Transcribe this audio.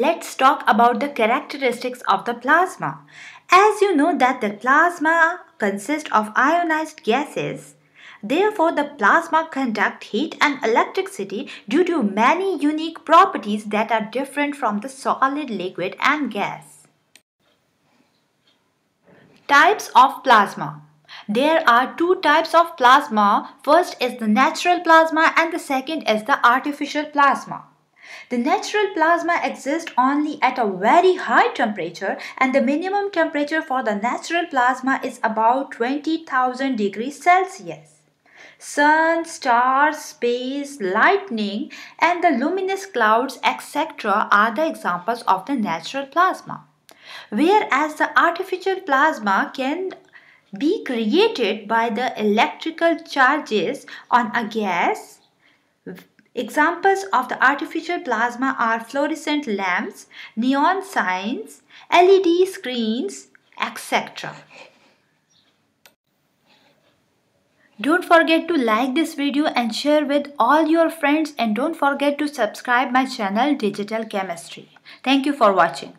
let's talk about the characteristics of the plasma. As you know that the plasma consists of ionized gases, Therefore, the plasma conduct heat and electricity due to many unique properties that are different from the solid, liquid and gas. Types of plasma there are two types of plasma. First is the natural plasma and the second is the artificial plasma. The natural plasma exists only at a very high temperature and the minimum temperature for the natural plasma is about 20,000 degrees Celsius. Sun, stars, space, lightning and the luminous clouds etc. are the examples of the natural plasma. Whereas the artificial plasma can be created by the electrical charges on a gas Examples of the artificial plasma are fluorescent lamps, neon signs, LED screens, etc. Don't forget to like this video and share with all your friends and don't forget to subscribe my channel Digital Kemistry. Thank you for watching.